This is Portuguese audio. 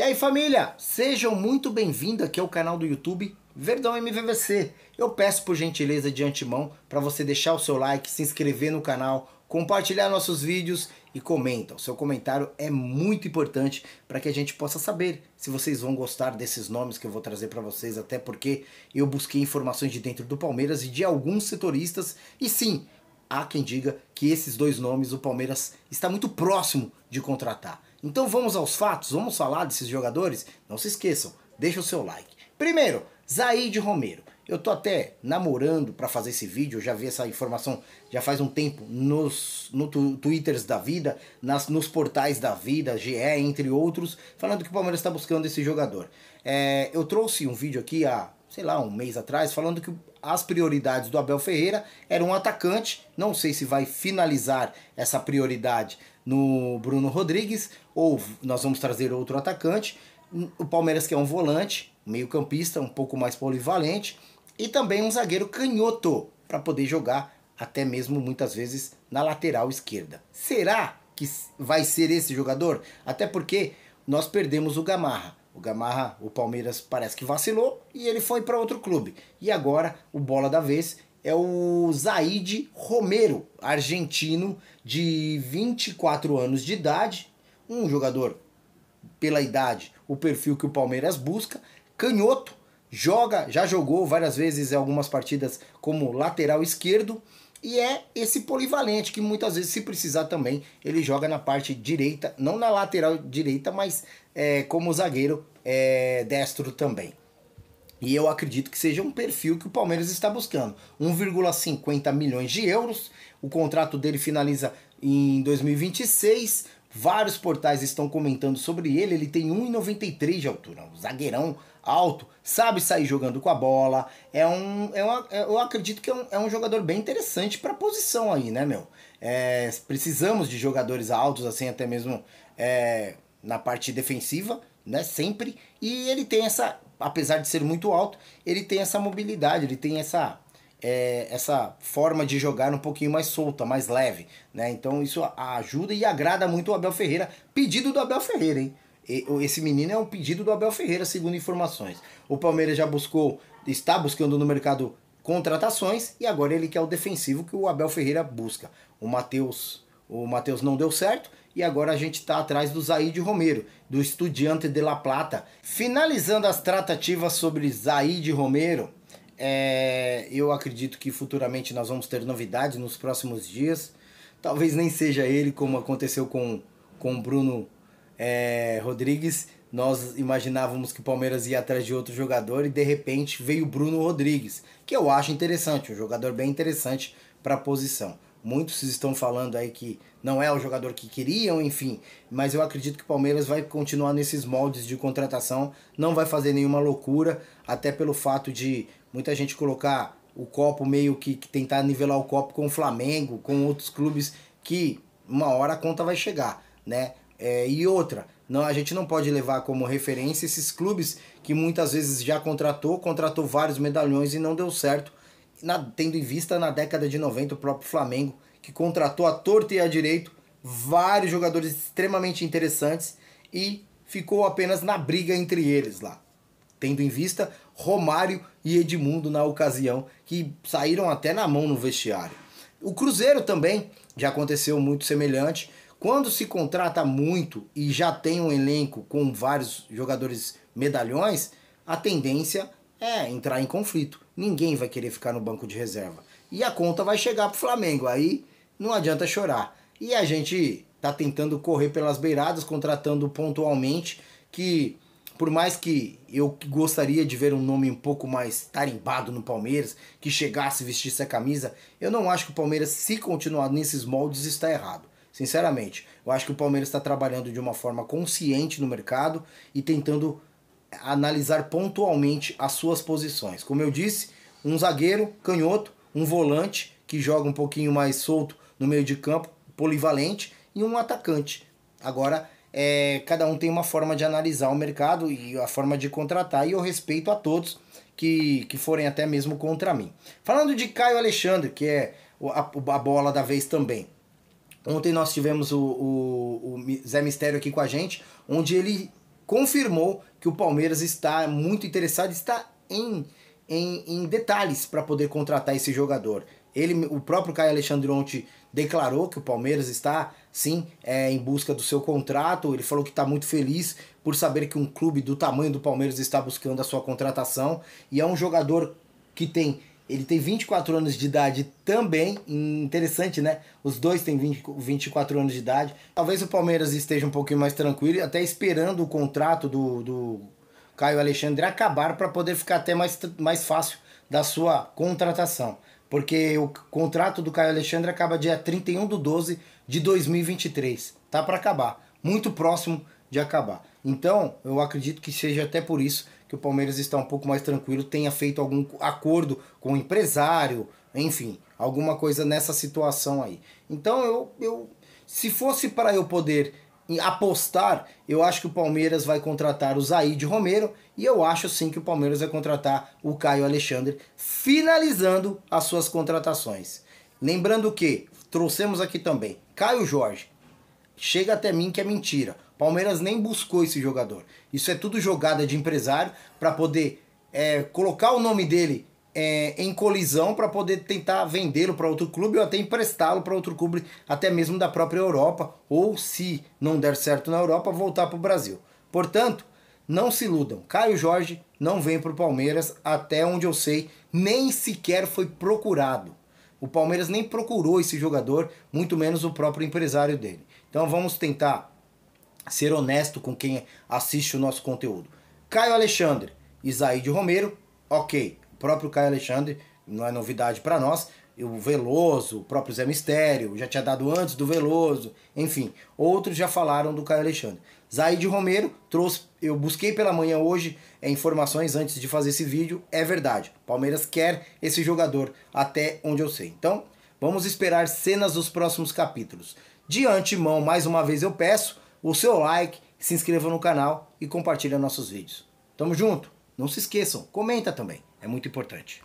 E aí família, sejam muito bem-vindos aqui ao canal do YouTube Verdão MVVC. Eu peço por gentileza de antemão para você deixar o seu like, se inscrever no canal, compartilhar nossos vídeos e comenta. O seu comentário é muito importante para que a gente possa saber se vocês vão gostar desses nomes que eu vou trazer para vocês, até porque eu busquei informações de dentro do Palmeiras e de alguns setoristas e sim, há quem diga que esses dois nomes o Palmeiras está muito próximo de contratar. Então vamos aos fatos, vamos falar desses jogadores? Não se esqueçam, deixa o seu like. Primeiro, Zaid Romero. Eu tô até namorando para fazer esse vídeo, eu já vi essa informação já faz um tempo nos no tu, twitters da vida, nas, nos portais da vida, GE, entre outros, falando que o Palmeiras está buscando esse jogador. É, eu trouxe um vídeo aqui há, sei lá, um mês atrás, falando que as prioridades do Abel Ferreira eram um atacante, não sei se vai finalizar essa prioridade no Bruno Rodrigues, ou nós vamos trazer outro atacante. O Palmeiras quer um volante, meio campista, um pouco mais polivalente, e também um zagueiro canhoto, para poder jogar até mesmo muitas vezes na lateral esquerda. Será que vai ser esse jogador? Até porque nós perdemos o Gamarra. O Gamarra, o Palmeiras parece que vacilou e ele foi para outro clube. E agora o bola da vez é o Zaid Romero, argentino de 24 anos de idade, um jogador pela idade, o perfil que o Palmeiras busca, canhoto, joga, já jogou várias vezes em algumas partidas como lateral esquerdo e é esse polivalente que muitas vezes, se precisar também, ele joga na parte direita, não na lateral direita, mas é, como zagueiro é, destro também. E eu acredito que seja um perfil que o Palmeiras está buscando. 1,50 milhões de euros. O contrato dele finaliza em 2026. Vários portais estão comentando sobre ele. Ele tem 1,93 de altura. Um zagueirão alto. Sabe sair jogando com a bola. É um, é uma, eu acredito que é um, é um jogador bem interessante para a posição aí, né, meu? É, precisamos de jogadores altos, assim, até mesmo é, na parte defensiva, né? Sempre. E ele tem essa apesar de ser muito alto, ele tem essa mobilidade, ele tem essa, é, essa forma de jogar um pouquinho mais solta, mais leve. Né? Então isso ajuda e agrada muito o Abel Ferreira. Pedido do Abel Ferreira, hein? Esse menino é um pedido do Abel Ferreira, segundo informações. O Palmeiras já buscou, está buscando no mercado contratações e agora ele quer o defensivo que o Abel Ferreira busca. O Matheus, o Matheus não deu certo e agora a gente está atrás do Zaid Romero, do Estudiante de La Plata. Finalizando as tratativas sobre Zaid Romero, é, eu acredito que futuramente nós vamos ter novidades nos próximos dias. Talvez nem seja ele, como aconteceu com com Bruno é, Rodrigues. Nós imaginávamos que o Palmeiras ia atrás de outro jogador e de repente veio Bruno Rodrigues, que eu acho interessante, um jogador bem interessante para a posição. Muitos estão falando aí que não é o jogador que queriam, enfim. Mas eu acredito que o Palmeiras vai continuar nesses moldes de contratação, não vai fazer nenhuma loucura, até pelo fato de muita gente colocar o copo meio que, que tentar nivelar o copo com o Flamengo, com outros clubes que uma hora a conta vai chegar, né? É, e outra, não, a gente não pode levar como referência esses clubes que muitas vezes já contratou, contratou vários medalhões e não deu certo na, tendo em vista na década de 90 o próprio Flamengo, que contratou a torta e a direito vários jogadores extremamente interessantes e ficou apenas na briga entre eles lá. Tendo em vista Romário e Edmundo na ocasião, que saíram até na mão no vestiário. O Cruzeiro também já aconteceu muito semelhante. Quando se contrata muito e já tem um elenco com vários jogadores medalhões, a tendência é entrar em conflito. Ninguém vai querer ficar no banco de reserva. E a conta vai chegar pro Flamengo. Aí não adianta chorar. E a gente tá tentando correr pelas beiradas, contratando pontualmente, que por mais que eu gostaria de ver um nome um pouco mais tarimbado no Palmeiras, que chegasse, vestisse a camisa, eu não acho que o Palmeiras, se continuar nesses moldes, está errado. Sinceramente, eu acho que o Palmeiras está trabalhando de uma forma consciente no mercado e tentando analisar pontualmente as suas posições. Como eu disse, um zagueiro canhoto, um volante que joga um pouquinho mais solto no meio de campo, polivalente, e um atacante. Agora, é, cada um tem uma forma de analisar o mercado e a forma de contratar, e eu respeito a todos que, que forem até mesmo contra mim. Falando de Caio Alexandre, que é a, a bola da vez também. Ontem nós tivemos o, o, o Zé Mistério aqui com a gente, onde ele confirmou que o Palmeiras está muito interessado, está em, em, em detalhes para poder contratar esse jogador. Ele, o próprio Caio Alexandre ontem declarou que o Palmeiras está sim é, em busca do seu contrato. Ele falou que está muito feliz por saber que um clube do tamanho do Palmeiras está buscando a sua contratação e é um jogador que tem ele tem 24 anos de idade também, interessante, né? Os dois têm 20, 24 anos de idade. Talvez o Palmeiras esteja um pouquinho mais tranquilo, até esperando o contrato do, do Caio Alexandre acabar para poder ficar até mais, mais fácil da sua contratação porque o contrato do Caio Alexandre acaba dia 31 de 12 de 2023. Tá para acabar, muito próximo de acabar. Então, eu acredito que seja até por isso que o Palmeiras está um pouco mais tranquilo, tenha feito algum acordo com o empresário, enfim, alguma coisa nessa situação aí. Então, eu, eu se fosse para eu poder apostar, eu acho que o Palmeiras vai contratar o Zaid Romero e eu acho sim que o Palmeiras vai contratar o Caio Alexandre, finalizando as suas contratações. Lembrando que trouxemos aqui também Caio Jorge. Chega até mim que é mentira. Palmeiras nem buscou esse jogador. Isso é tudo jogada de empresário para poder é, colocar o nome dele é, em colisão para poder tentar vendê-lo para outro clube ou até emprestá-lo para outro clube, até mesmo da própria Europa, ou se não der certo na Europa, voltar para o Brasil. Portanto, não se iludam. Caio Jorge não vem para o Palmeiras, até onde eu sei, nem sequer foi procurado. O Palmeiras nem procurou esse jogador, muito menos o próprio empresário dele. Então vamos tentar ser honesto com quem assiste o nosso conteúdo. Caio Alexandre, Isaíde Romero, ok próprio Caio Alexandre, não é novidade para nós, o Veloso, o próprio Zé Mistério, já tinha dado antes do Veloso, enfim, outros já falaram do Caio Alexandre. Zaid Romero trouxe, eu busquei pela manhã hoje é, informações antes de fazer esse vídeo, é verdade. Palmeiras quer esse jogador até onde eu sei. Então, vamos esperar cenas dos próximos capítulos. De antemão, mais uma vez eu peço o seu like, se inscreva no canal e compartilhe nossos vídeos. Tamo junto. Não se esqueçam, comenta também. É muito importante.